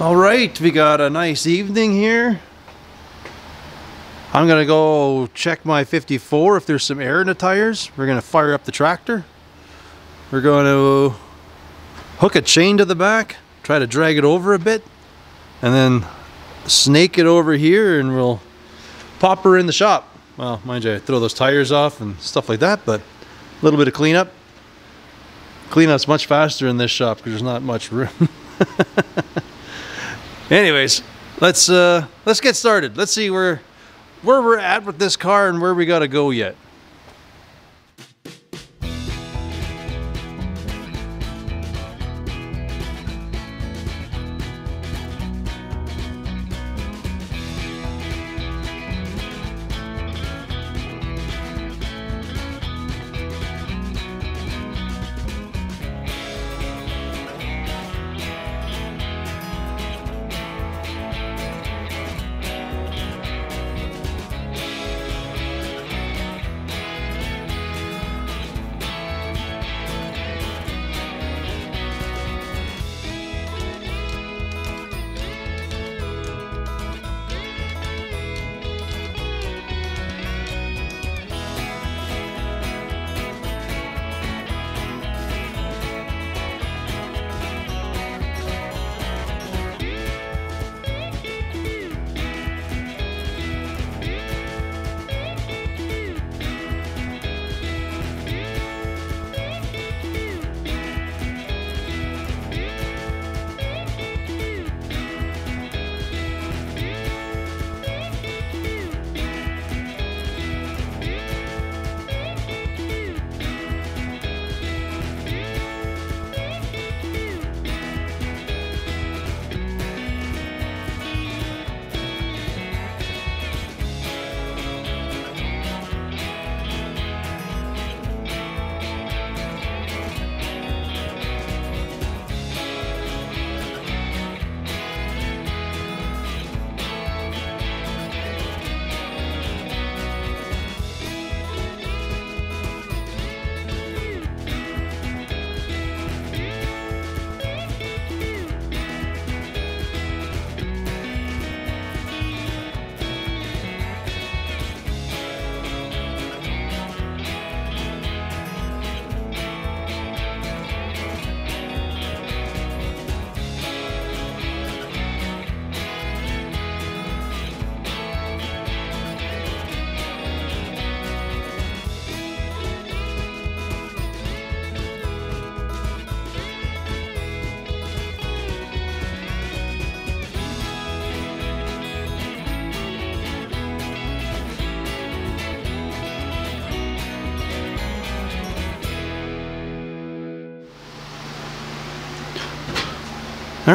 All right, we got a nice evening here. I'm gonna go check my 54 if there's some air in the tires. We're gonna fire up the tractor. We're to hook a chain to the back, try to drag it over a bit, and then snake it over here and we'll pop her in the shop. Well, mind you, I throw those tires off and stuff like that, but a little bit of cleanup. Cleanup's much faster in this shop because there's not much room. Anyways, let's uh, let's get started. Let's see where where we're at with this car and where we got to go yet.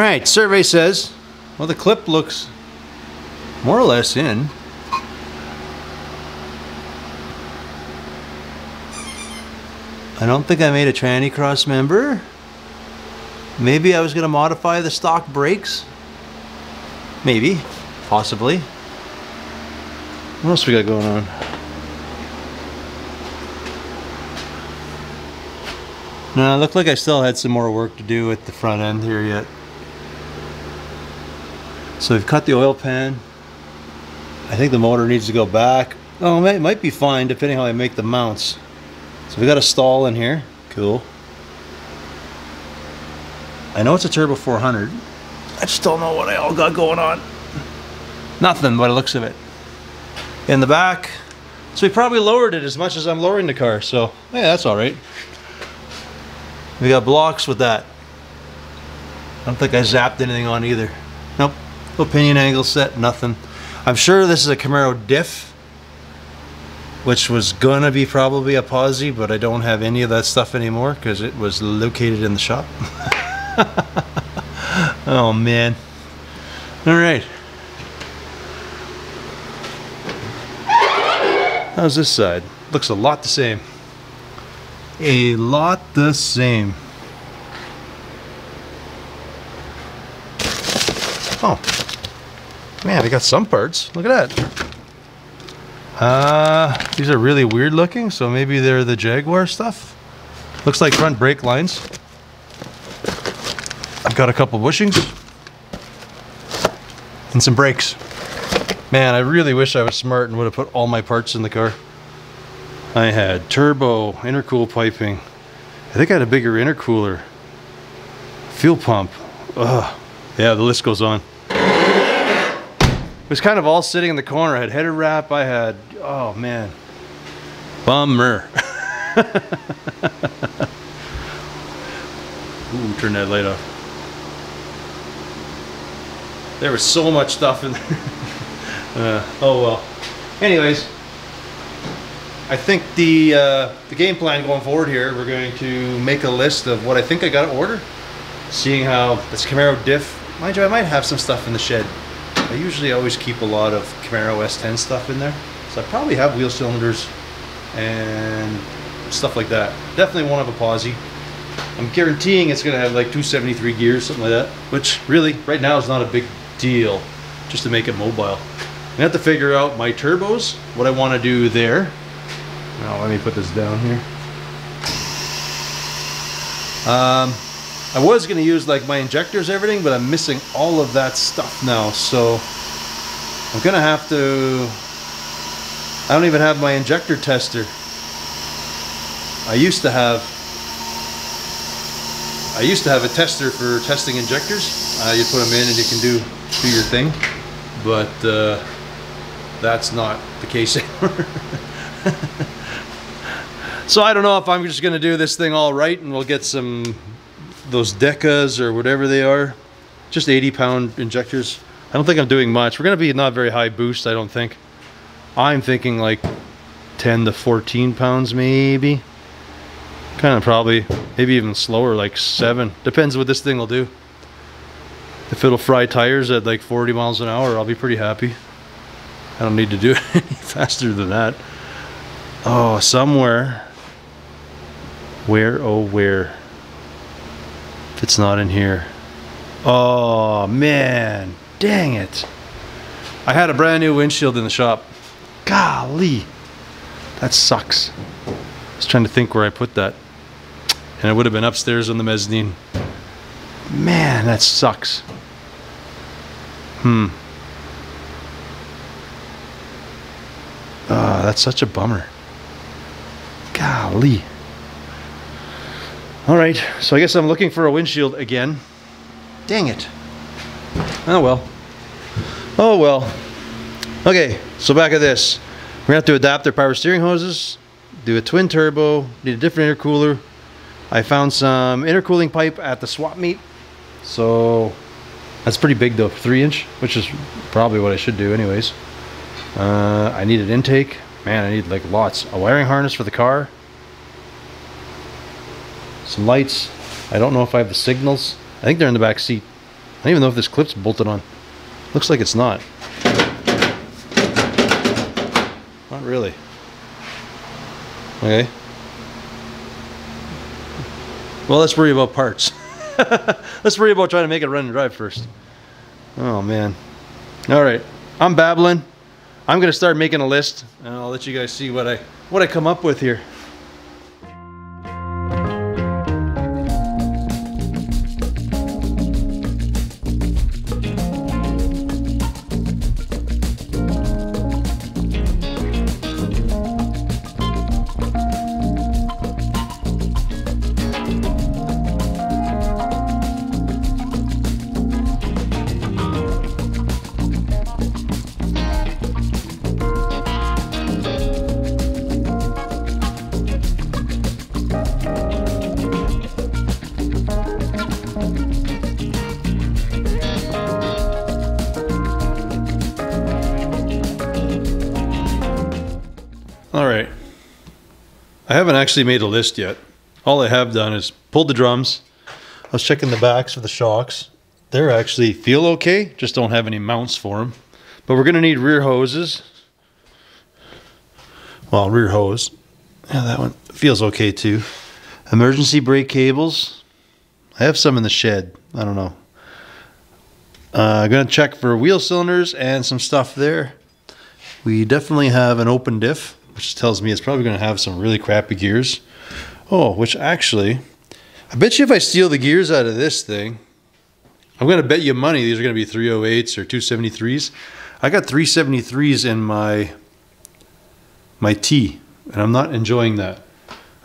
Right, survey says, well, the clip looks more or less in. I don't think I made a tranny cross member. Maybe I was going to modify the stock brakes. Maybe, possibly. What else we got going on? No, it looked like I still had some more work to do at the front end here yet. So we've cut the oil pan. I think the motor needs to go back. Oh, it might be fine depending how I make the mounts. So we got a stall in here. Cool. I know it's a Turbo 400. I just don't know what I all got going on. Nothing by the looks of it. In the back. So we probably lowered it as much as I'm lowering the car. So yeah, that's all right. We got blocks with that. I don't think I zapped anything on either. Nope. No pinion angle set, nothing. I'm sure this is a Camaro diff, which was gonna be probably a posi, but I don't have any of that stuff anymore because it was located in the shop. oh man. All right. How's this side? Looks a lot the same. A lot the same. Oh, Man, they got some parts. Look at that. Uh, these are really weird looking, so maybe they're the Jaguar stuff. Looks like front brake lines. I've got a couple bushings. and some brakes. Man, I really wish I was smart and would have put all my parts in the car. I had turbo, intercool piping. I think I had a bigger intercooler. Fuel pump. Ugh. Yeah, the list goes on. Was kind of all sitting in the corner. I had header wrap. I had, oh man, bummer. Ooh, turn that light off. There was so much stuff in there. uh, oh well. Anyways, I think the uh, the game plan going forward here, we're going to make a list of what I think I got to order. Seeing how this Camaro diff, mind you, I might have some stuff in the shed. I usually always keep a lot of Camaro S10 stuff in there. So I probably have wheel cylinders and stuff like that. Definitely one of a posi. I'm guaranteeing it's gonna have like 273 gears, something like that. Which really, right now is not a big deal, just to make it mobile. I have to figure out my turbos, what I want to do there. Now let me put this down here. Um, I was going to use like my injectors everything, but I'm missing all of that stuff now. So I'm going to have to, I don't even have my injector tester. I used to have, I used to have a tester for testing injectors. Uh, you put them in and you can do do your thing, but uh, that's not the case anymore. so I don't know if I'm just going to do this thing all right and we'll get some those Dekas or whatever they are, just 80 pound injectors. I don't think I'm doing much. We're to be not very high boost, I don't think. I'm thinking like 10 to 14 pounds maybe. Kind of probably, maybe even slower, like 7. Depends what this thing will do. If it'll fry tires at like 40 miles an hour, I'll be pretty happy. I don't need to do it any faster than that. Oh, somewhere. Where, oh, where? If it's not in here. Oh, man. Dang it. I had a brand new windshield in the shop. Golly. That sucks. I was trying to think where I put that. And it would have been upstairs on the mezzanine. Man, that sucks. Hmm. Ah, oh, that's such a bummer. Golly. All right, so I guess I'm looking for a windshield again. Dang it. Oh well. Oh well. Okay, so back at this. We're gonna have to adapt their power steering hoses, do a twin turbo, need a different intercooler. I found some intercooling pipe at the swap meet. So that's pretty big though, three inch, which is probably what I should do anyways. Uh, I need an intake. Man, I need like lots. A wiring harness for the car. Some lights. I don't know if I have the signals. I think they're in the back seat. I don't even know if this clip's bolted on. Looks like it's not. Not really. Okay. Well, let's worry about parts. Let's worry about trying to make it run and drive first. Oh man. All right, I'm babbling. I'm gonna start making a list, and I'll let you guys see what I what I come up with here. Haven't actually made a list yet. All I have done is pulled the drums. I was checking the backs for the shocks. They're actually feel okay, just don't have any mounts for them. But we're gonna need rear hoses. Well, rear hose. Yeah, that one feels okay too. Emergency brake cables. I have some in the shed. I don't know. Uh, I'm gonna check for wheel cylinders and some stuff there. We definitely have an open diff which tells me it's probably going to have some really crappy gears. Oh, which actually, I bet you if I steal the gears out of this thing, I'm going to bet you money these are going to be 308s or 273s. I got 373s in my my T, and I'm not enjoying that.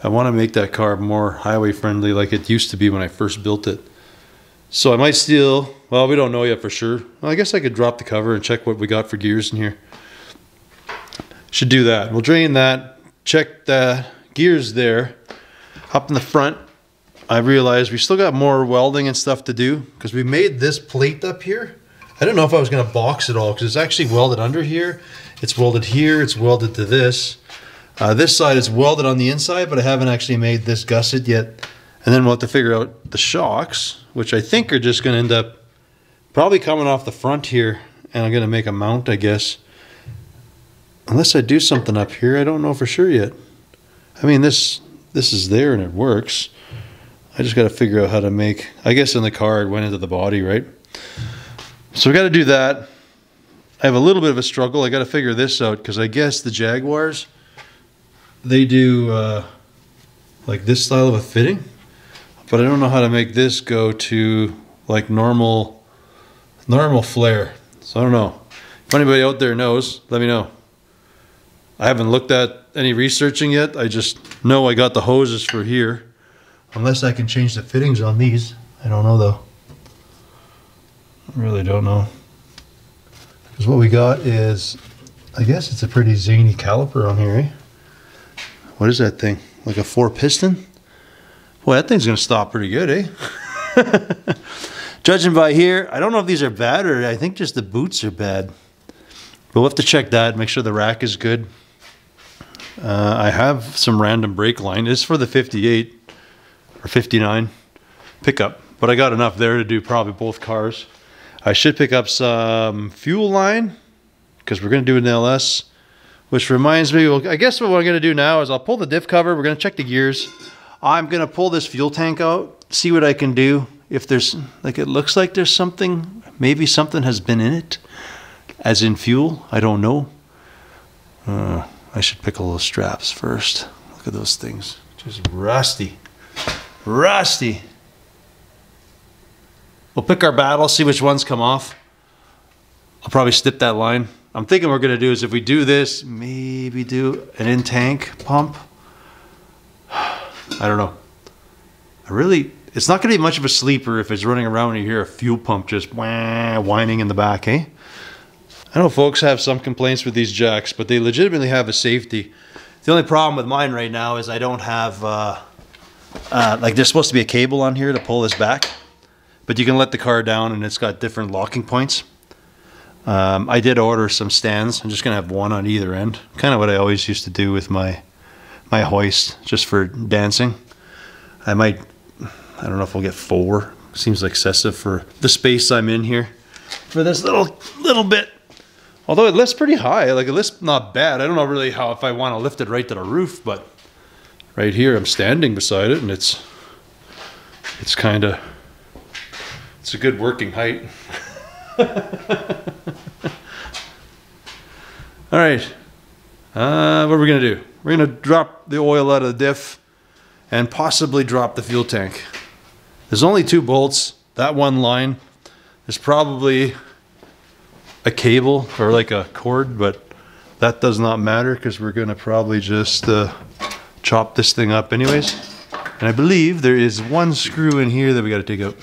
I want to make that car more highway friendly like it used to be when I first built it. So I might steal, well, we don't know yet for sure. Well, I guess I could drop the cover and check what we got for gears in here. Should do that. We'll drain that, check the gears there. Up in the front, I realized we still got more welding and stuff to do because we made this plate up here. I don't know if I was going to box it all because it's actually welded under here. It's welded here, it's welded to this. Uh, this side is welded on the inside, but I haven't actually made this gusset yet. And then we'll have to figure out the shocks, which I think are just going to end up probably coming off the front here. And I'm going to make a mount, I guess. Unless I do something up here, I don't know for sure yet. I mean, this this is there and it works. I just got to figure out how to make, I guess in the car it went into the body, right? So we got to do that. I have a little bit of a struggle. I got to figure this out because I guess the Jaguars, they do uh, like this style of a fitting, but I don't know how to make this go to like normal, normal flare. So I don't know. If anybody out there knows, let me know. I haven't looked at any researching yet. I just know I got the hoses for here. Unless I can change the fittings on these. I don't know though. I really don't know. Because what we got is, I guess it's a pretty zany caliper on here, eh? What is that thing? Like a four piston? Boy, that thing's gonna stop pretty good, eh? Judging by here, I don't know if these are bad or I think just the boots are bad. But we'll have to check that, make sure the rack is good. Uh, I have some random brake line. It's for the 58 or 59 pickup, but I got enough there to do probably both cars. I should pick up some fuel line because we're going to do an LS, which reminds me, well, I guess what I'm going to do now is I'll pull the diff cover. We're going to check the gears. I'm going to pull this fuel tank out, see what I can do. If there's, like, it looks like there's something, maybe something has been in it, as in fuel. I don't know. Uh, I should pick all those straps first. Look at those things. Just rusty. Rusty. We'll pick our battle, see which ones come off. I'll probably snip that line. I'm thinking we're to do is if we do this, maybe do an in-tank pump. I don't know. I really, it's not to be much of a sleeper if it's running around and you hear a fuel pump just whining in the back, eh? I know folks have some complaints with these jacks, but they legitimately have a safety. The only problem with mine right now is I don't have, uh, uh, like there's supposed to be a cable on here to pull this back, but you can let the car down and it's got different locking points. Um, I did order some stands. I'm just gonna have one on either end. Kind of what I always used to do with my my hoist, just for dancing. I might, I don't know if we'll get four. Seems excessive for the space I'm in here. For this little little bit. Although it lifts pretty high, like it lifts not bad. I don't know really how if I want to lift it right to the roof, but right here I'm standing beside it and it's it's kind of it's a good working height. All right, uh, what are we gonna do? We're gonna drop the oil out of the diff and possibly drop the fuel tank. There's only two bolts, that one line. There's probably a cable or like a cord, but that does not matter because we're gonna probably just uh, chop this thing up anyways. And I believe there is one screw in here that we gotta take out.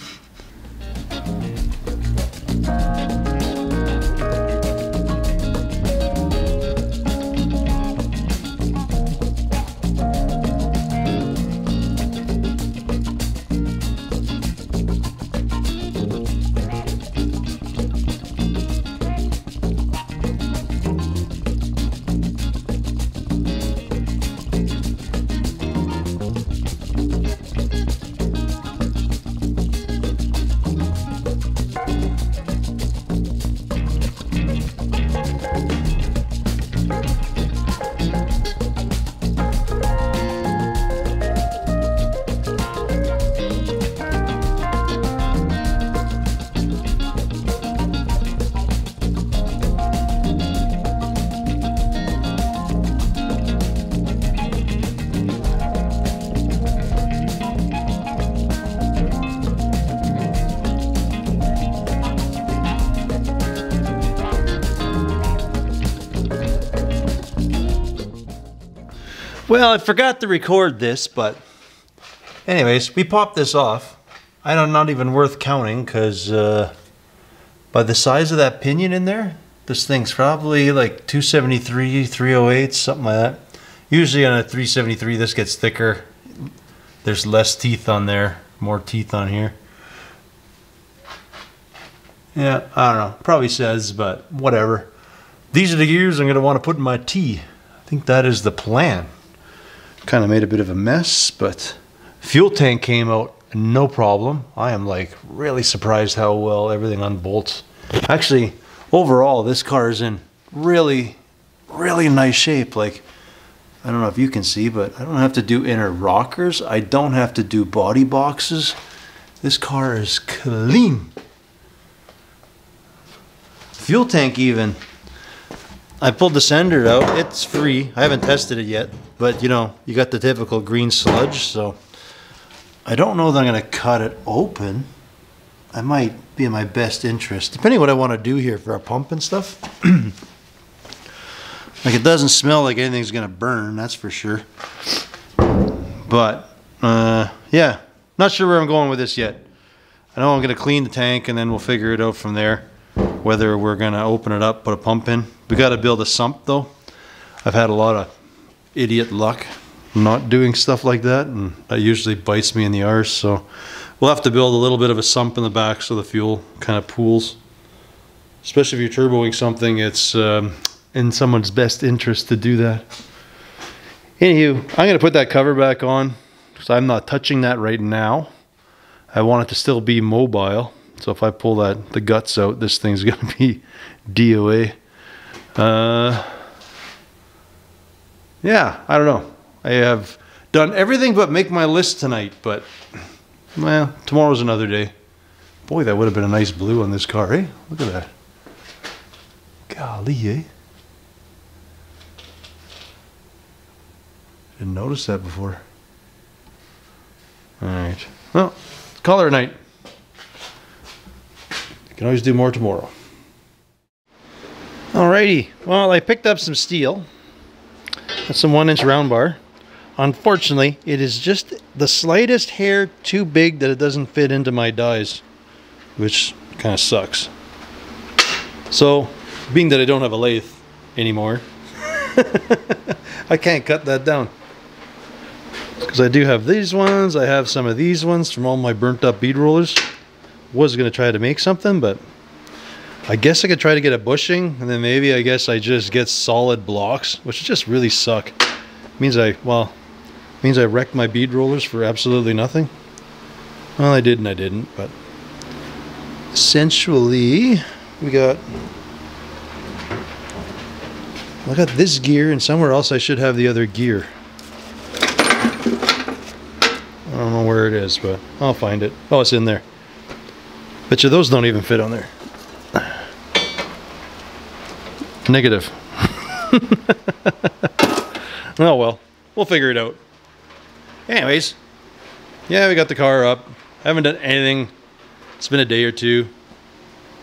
Well, I forgot to record this, but anyways, we popped this off. I don't not even worth counting because uh, by the size of that pinion in there, this thing's probably like 273, 308, something like that. Usually on a 373, this gets thicker. There's less teeth on there, more teeth on here. Yeah, I don't know. Probably says, but whatever. These are the gears I'm going to want to put in my T. I think that is the plan kind of made a bit of a mess, but fuel tank came out no problem. I am like really surprised how well everything unbolts. Actually, overall, this car is in really, really nice shape. Like, I don't know if you can see, but I don't have to do inner rockers. I don't have to do body boxes. This car is clean. Fuel tank even. I pulled the sender out. It's free. I haven't tested it yet. But you know, you got the typical green sludge, so I don't know that I'm gonna cut it open. I might be in my best interest, depending what I want to do here for our pump and stuff. like it doesn't smell like anything's gonna burn, that's for sure. But uh, yeah, not sure where I'm going with this yet. I know I'm gonna clean the tank and then we'll figure it out from there. Whether we're gonna open it up, put a pump in. We got to build a sump though. I've had a lot of idiot luck not doing stuff like that and that usually bites me in the arse so we'll have to build a little bit of a sump in the back so the fuel kind of pools. Especially if you're turboing something it's um, in someone's best interest to do that. Anywho I'm gonna put that cover back on because I'm not touching that right now. I want it to still be mobile so if I pull that the guts out this thing's gonna be DOA uh, yeah, I don't know. I have done everything but make my list tonight, but well, tomorrow's another day. Boy, that would have been a nice blue on this car, eh? Look at that. Golly, eh? Didn't notice that before. All right. Well, color night. You can always do more tomorrow. Alrighty. Well, I picked up some steel. That's some one inch round bar. Unfortunately, it is just the slightest hair too big that it doesn't fit into my dies, which kind of sucks. So, being that I don't have a lathe anymore, I can't cut that down. Because I do have these ones, I have some of these ones from all my burnt up bead rollers. Was going to try to make something, but I guess I could try to get a bushing and then maybe I guess I just get solid blocks, which just really suck. Means I, well, means I wrecked my bead rollers for absolutely nothing. Well, I did and I didn't, but essentially we got, I got this gear and somewhere else I should have the other gear. I don't know where it is, but I'll find it. Oh, it's in there. Bet you those don't even fit on there. Negative. oh well, we'll figure it out. Anyways, yeah, we got the car up. I haven't done anything. It's been a day or two.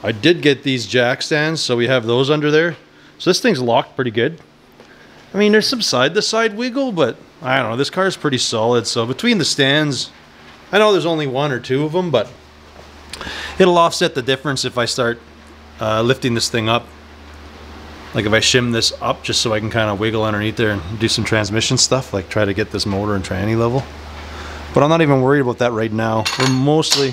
I did get these jack stands, so we have those under there. So this thing's locked pretty good. I mean, there's some side-to-side wiggle, but I don't know. This car is pretty solid. So between the stands, I know there's only one or two of them, but it'll offset the difference if I start uh, lifting this thing up like if I shim this up just so I can kind of wiggle underneath there and do some transmission stuff, like try to get this motor in tranny level. But I'm not even worried about that right now. We're mostly,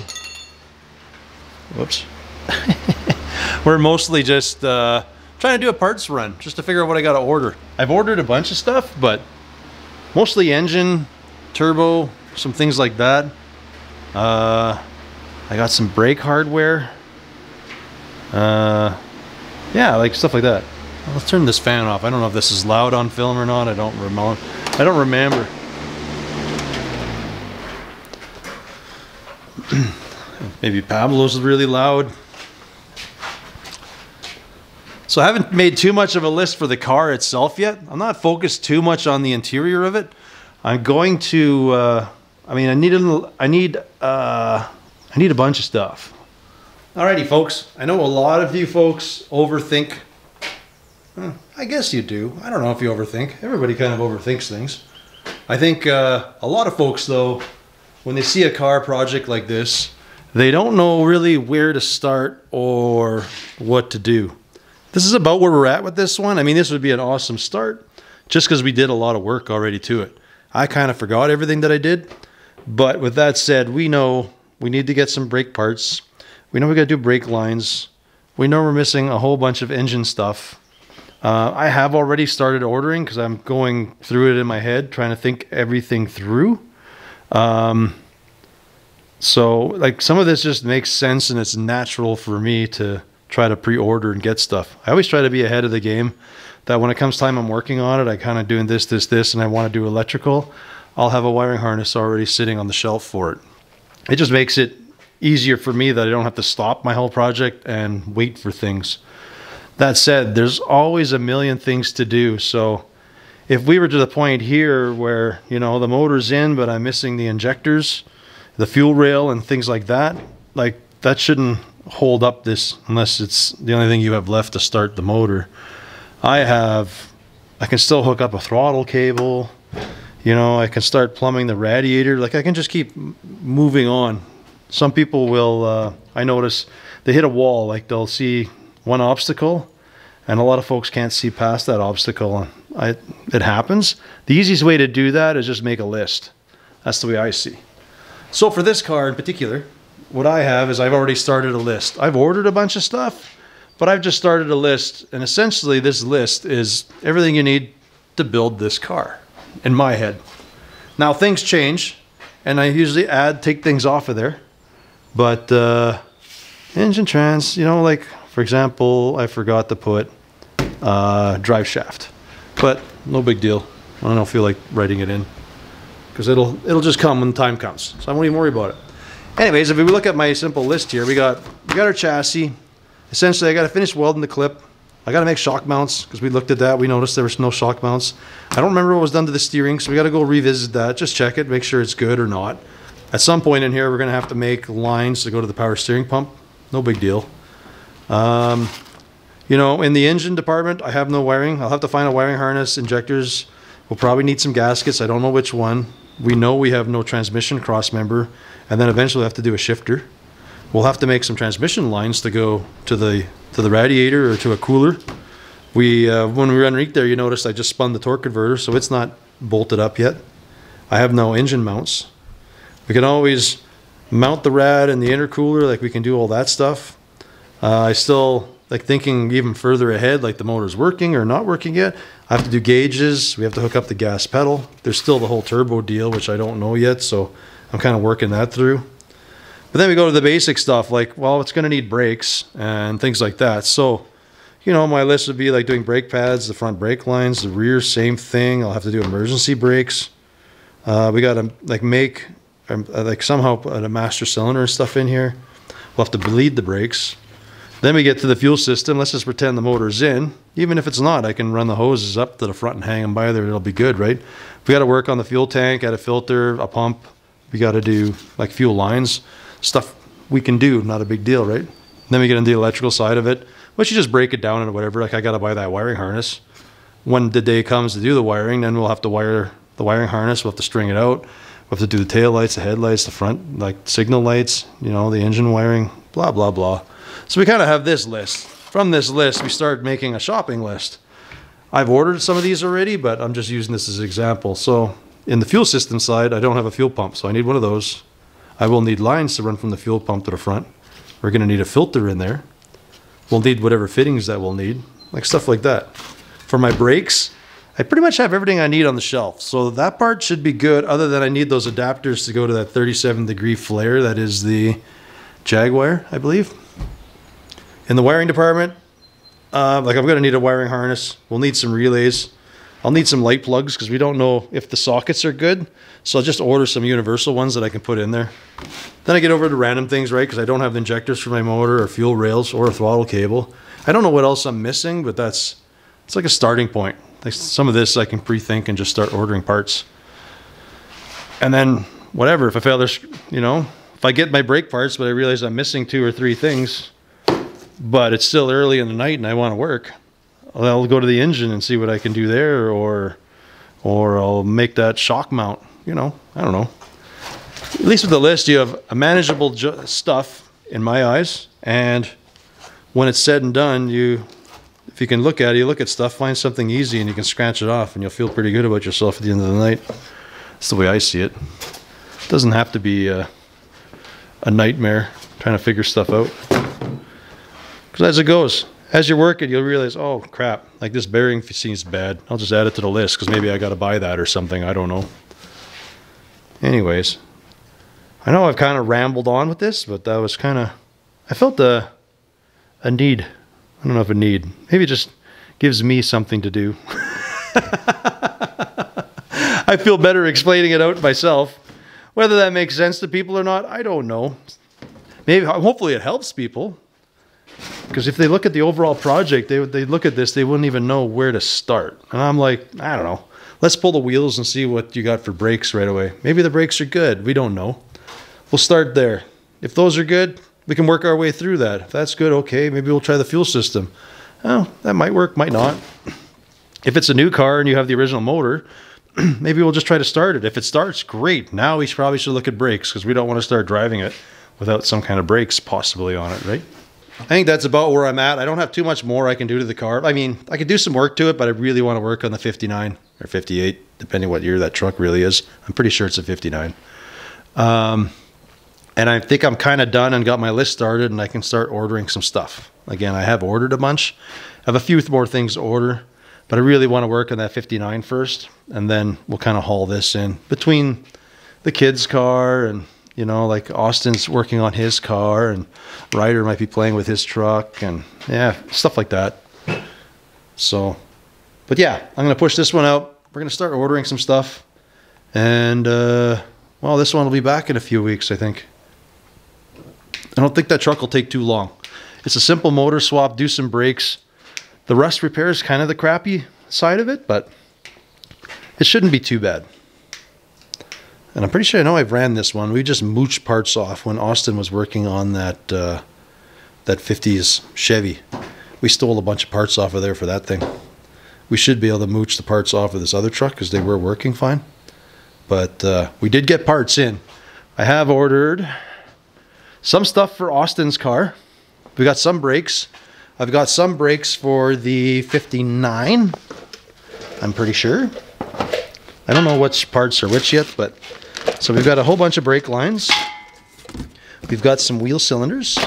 whoops. We're mostly just uh, trying to do a parts run, just to figure out what I got to order. I've ordered a bunch of stuff, but mostly engine, turbo, some things like that. Uh, I got some brake hardware. Uh, yeah, like stuff like that. Let's turn this fan off. I don't know if this is loud on film or not. I don't remember. I don't remember. Maybe Pablo's really loud. So I haven't made too much of a list for the car itself yet. I'm not focused too much on the interior of it. I'm going to. Uh, I mean, I need a. I need. Uh, I need a bunch of stuff. Alrighty, folks. I know a lot of you folks overthink I guess you do. I don't know if you overthink. Everybody kind of overthinks things. I think uh, a lot of folks, though, when they see a car project like this, they don't know really where to start or what to do. This is about where we're at with this one. I mean, this would be an awesome start just because we did a lot of work already to it. I kind of forgot everything that I did. But with that said, we know we need to get some brake parts. We know we got to do brake lines. We know we're missing a whole bunch of engine stuff. Uh, I have already started ordering because I'm going through it in my head, trying to think everything through. Um, so, like, some of this just makes sense and it's natural for me to try to pre order and get stuff. I always try to be ahead of the game. That when it comes time I'm working on it, I kind of doing this, this, this, and I want to do electrical. I'll have a wiring harness already sitting on the shelf for it. It just makes it easier for me that I don't have to stop my whole project and wait for things. That said, there's always a million things to do. So if we were to the point here where, you know, the motor's in, but I'm missing the injectors, the fuel rail, and things like that, like that shouldn't hold up this unless it's the only thing you have left to start the motor. I have, I can still hook up a throttle cable. You know, I can start plumbing the radiator. Like I can just keep moving on. Some people will, uh, I notice they hit a wall, like they'll see one obstacle and a lot of folks can't see past that obstacle. I, it happens. The easiest way to do that is just make a list. That's the way I see. So for this car in particular, what I have is I've already started a list. I've ordered a bunch of stuff, but I've just started a list. And essentially this list is everything you need to build this car in my head. Now things change and I usually add, take things off of there. But uh, engine trans, you know, like for example, I forgot to put uh, drive shaft, but no big deal. I don't feel like writing it in because it'll it'll just come when the time comes. So I won't even worry about it. Anyways, if we look at my simple list here, we got we got our chassis. Essentially, I got to finish welding the clip. I got to make shock mounts because we looked at that. We noticed there was no shock mounts. I don't remember what was done to the steering, so we got to go revisit that. Just check it, make sure it's good or not. At some point in here, we're going to have to make lines to go to the power steering pump. No big deal. Um, you know, in the engine department, I have no wiring. I'll have to find a wiring harness, injectors. We'll probably need some gaskets. I don't know which one. We know we have no transmission cross member, and then eventually we'll have to do a shifter. We'll have to make some transmission lines to go to the to the radiator or to a cooler. We uh, when we were underneath there, you noticed I just spun the torque converter, so it's not bolted up yet. I have no engine mounts. We can always mount the rad and the intercooler, like we can do all that stuff. Uh, I still like thinking even further ahead, like the motor's working or not working yet. I have to do gauges. We have to hook up the gas pedal. There's still the whole turbo deal, which I don't know yet. So I'm kind of working that through. But then we go to the basic stuff like, well, it's going to need brakes and things like that. So, you know, my list would be like doing brake pads, the front brake lines, the rear, same thing. I'll have to do emergency brakes. Uh, we got to like make, um, like somehow put a master cylinder and stuff in here. We'll have to bleed the brakes. Then we get to the fuel system. Let's just pretend the motor's in. Even if it's not, I can run the hoses up to the front and hang them by there. It'll be good, right? We got to work on the fuel tank, add a filter, a pump. We got to do like fuel lines, stuff we can do, not a big deal, right? Then we get into the electrical side of it, which you just break it down into whatever. Like I got to buy that wiring harness. When the day comes to do the wiring, then we'll have to wire the wiring harness. We'll have to string it out. We'll have to do the tail lights, the headlights, the front like signal lights, you know, the engine wiring, blah blah blah. So we kind of have this list. From this list, we start making a shopping list. I've ordered some of these already, but I'm just using this as an example. So in the fuel system side, I don't have a fuel pump, so I need one of those. I will need lines to run from the fuel pump to the front. We're going to need a filter in there. We'll need whatever fittings that we'll need, like stuff like that. For my brakes, I pretty much have everything I need on the shelf. So that part should be good, other than I need those adapters to go to that 37 degree flare. That is the Jaguar, I believe. In the wiring department, uh, like I'm going to need a wiring harness. We'll need some relays. I'll need some light plugs because we don't know if the sockets are good. So I'll just order some universal ones that I can put in there. Then I get over to random things, right? Because I don't have the injectors for my motor or fuel rails or a throttle cable. I don't know what else I'm missing, but that's it's like a starting point. Like some of this I can pre-think and just start ordering parts. And then whatever, if I fail this, you know, if I get my brake parts, but I realize I'm missing two or three things, but it's still early in the night and I want to work, I'll go to the engine and see what I can do there or or I'll make that shock mount. You know, I don't know. At least with the list, you have a manageable stuff in my eyes, and when it's said and done, you if you can look at it, you look at stuff, find something easy, and you can scratch it off, and you'll feel pretty good about yourself at the end of the night. That's the way I see it. It doesn't have to be a, a nightmare trying to figure stuff out. Because as it goes, as you're working, you'll realize, oh crap, like this bearing seems bad. I'll just add it to the list because maybe I got to buy that or something. I don't know. Anyways, I know I've kind of rambled on with this, but that was kind of, I felt a, a need. I don't know if a need. Maybe it just gives me something to do. I feel better explaining it out myself. Whether that makes sense to people or not, I don't know. Maybe, hopefully, it helps people. Because if they look at the overall project, they they look at this, they wouldn't even know where to start. And I'm like, I don't know. Let's pull the wheels and see what you got for brakes right away. Maybe the brakes are good. We don't know. We'll start there. If those are good, we can work our way through that. If that's good, okay, maybe we'll try the fuel system. Oh, that might work, might not. If it's a new car and you have the original motor, maybe we'll just try to start it. If it starts, great. Now we probably should look at brakes because we don't want to start driving it without some kind of brakes possibly on it, right? I think that's about where I'm at. I don't have too much more I can do to the car. I mean, I could do some work to it, but I really want to work on the 59 or 58, depending what year that truck really is. I'm pretty sure it's a 59. Um, and I think I'm kind of done and got my list started, and I can start ordering some stuff. Again, I have ordered a bunch. I have a few more things to order, but I really want to work on that 59 first, and then we'll kind of haul this in between the kids' car and you know, like Austin's working on his car, and Ryder might be playing with his truck, and yeah, stuff like that. So, but yeah, I'm gonna push this one out. We're gonna start ordering some stuff, and uh, well, this one will be back in a few weeks, I think. I don't think that truck will take too long. It's a simple motor swap, do some brakes. The rust repair is kind of the crappy side of it, but it shouldn't be too bad. And I'm pretty sure I know I've ran this one. We just mooched parts off when Austin was working on that uh, that 50s Chevy. We stole a bunch of parts off of there for that thing. We should be able to mooch the parts off of this other truck because they were working fine. But uh, we did get parts in. I have ordered some stuff for Austin's car. We got some brakes. I've got some brakes for the 59. I'm pretty sure. I don't know which parts are which yet, but so we've got a whole bunch of brake lines. We've got some wheel cylinders.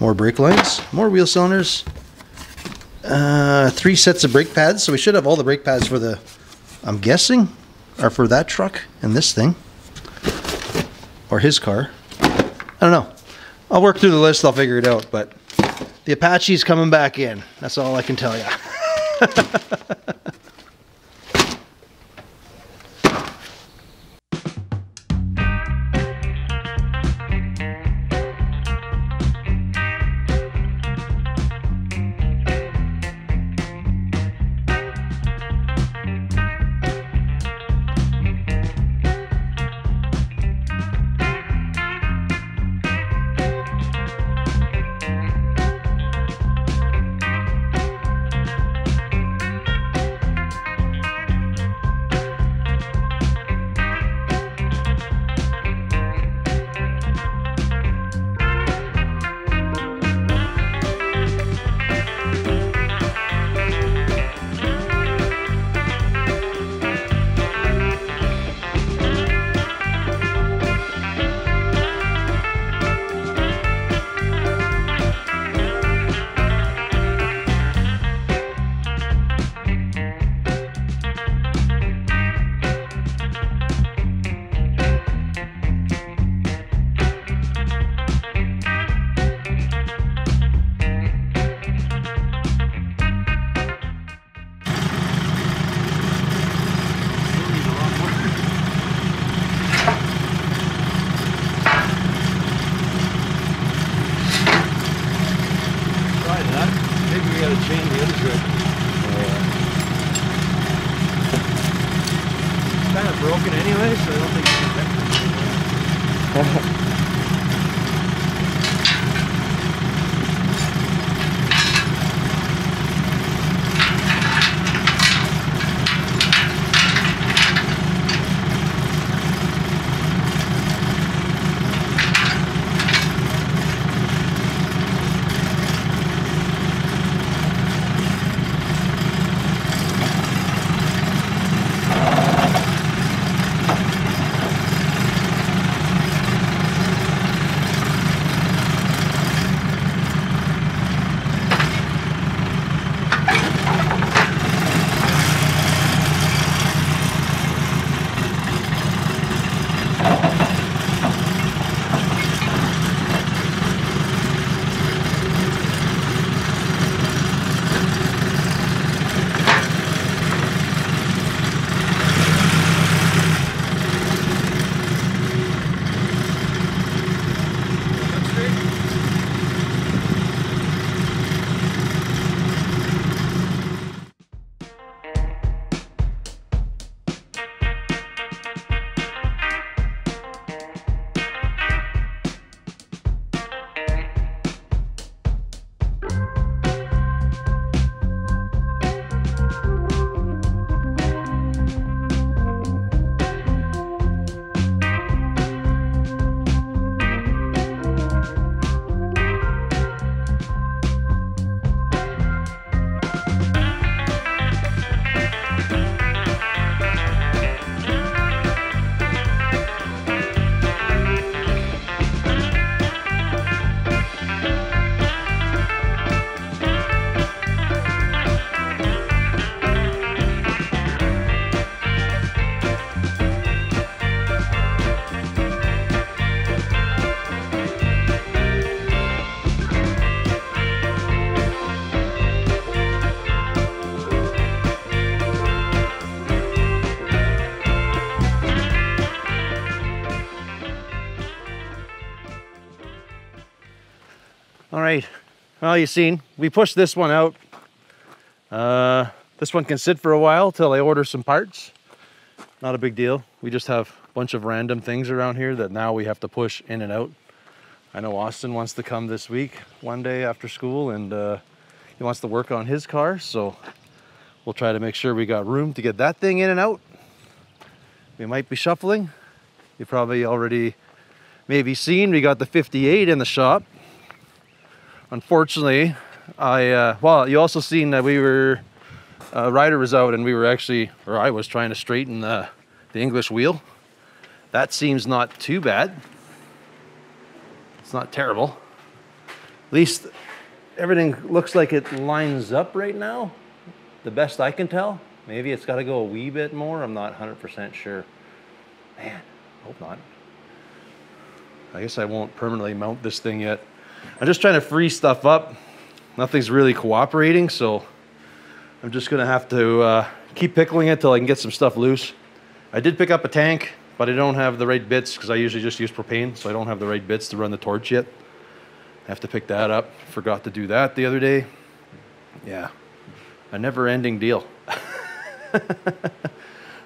More brake lines, more wheel cylinders. Uh, three sets of brake pads. So we should have all the brake pads for the, I'm guessing, are for that truck and this thing. Or his car. I don't know. I'll work through the list, I'll figure it out, but the Apache's coming back in. That's all I can tell you. chain really good. Yeah. It's kind of broken anyway, so I don't think it's right. Well, you seen, we pushed this one out. Uh, this one can sit for a while till I order some parts. Not a big deal. We just have a bunch of random things around here that now we have to push in and out. I know Austin wants to come this week, one day after school, and uh, he wants to work on his car. So we'll try to make sure we got room to get that thing in and out. We might be shuffling. You probably already maybe seen we got the 58 in the shop. Unfortunately, I, uh, well, you also seen that we were, uh, Ryder was out and we were actually, or I was trying to straighten the, the English wheel. That seems not too bad. It's not terrible. At least everything looks like it lines up right now. The best I can tell. Maybe it's got to go a wee bit more. I'm not 100% sure. Man, hope not. I guess I won't permanently mount this thing yet. I'm just trying to free stuff up. Nothing's really cooperating, so I'm just gonna have to uh, keep pickling it till I can get some stuff loose. I did pick up a tank, but I don't have the right bits because I usually just use propane, so I don't have the right bits to run the torch yet. I have to pick that up. Forgot to do that the other day. Yeah, a never ending deal.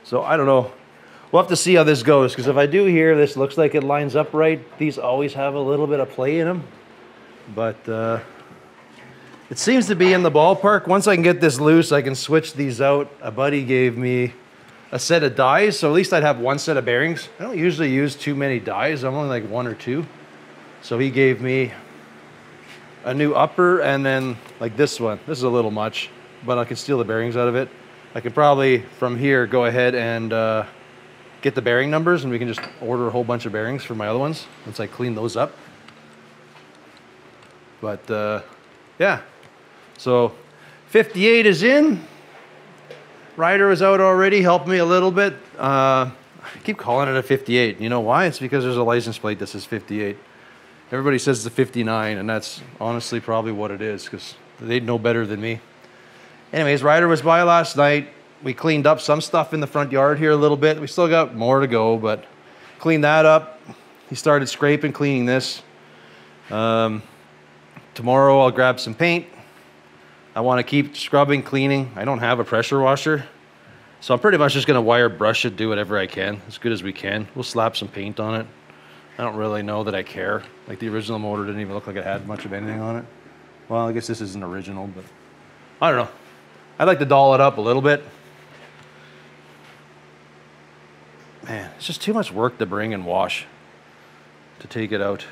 so I don't know. We'll have to see how this goes because if I do here, this looks like it lines up right. These always have a little bit of play in them, but uh, it seems to be in the ballpark. Once I can get this loose, I can switch these out. A buddy gave me a set of dies, so at least I'd have one set of bearings. I don't usually use too many dies. I'm only like one or two. So he gave me a new upper and then like this one. This is a little much, but I can steal the bearings out of it. I could probably from here go ahead and uh, get the bearing numbers and we can just order a whole bunch of bearings for my other ones once I clean those up. But uh, yeah, so 58 is in. Ryder was out already, helped me a little bit. Uh, I keep calling it a 58. You know why? It's because there's a license plate that says 58. Everybody says it's a 59, and that's honestly probably what it is because they'd know better than me. Anyways, Ryder was by last night we cleaned up some stuff in the front yard here a little bit. We still got more to go, but cleaned that up. He started scraping, cleaning this. Um, tomorrow I'll grab some paint. I want to keep scrubbing, cleaning. I don't have a pressure washer. So I'm pretty much just going to wire brush it, do whatever I can, as good as we can. We'll slap some paint on it. I don't really know that I care. Like the original motor didn't even look like it had much of anything on it. Well, I guess this isn't original, but I don't know. I'd like to doll it up a little bit. Man, it's just too much work to bring and wash to take it out.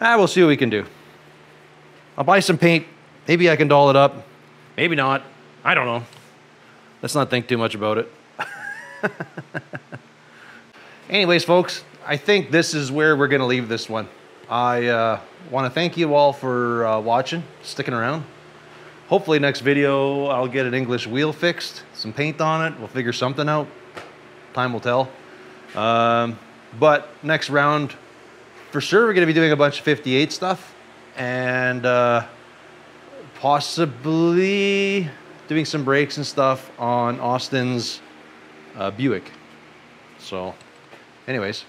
Ah, we'll see what we can do. I'll buy some paint. Maybe I can doll it up. Maybe not. I don't know. Let's not think too much about it. Anyways, folks, I think this is where we're going to leave this one. I uh, want to thank you all for uh, watching, sticking around. Hopefully next video I'll get an English wheel fixed, some paint on it, we'll figure something out time will tell. Um, but next round, for sure, we're going to be doing a bunch of 58 stuff and uh, possibly doing some brakes and stuff on Austin's uh, Buick. So, anyways,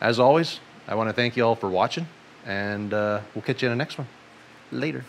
as always, I want to thank you all for watching, and uh, we'll catch you in the next one. Later.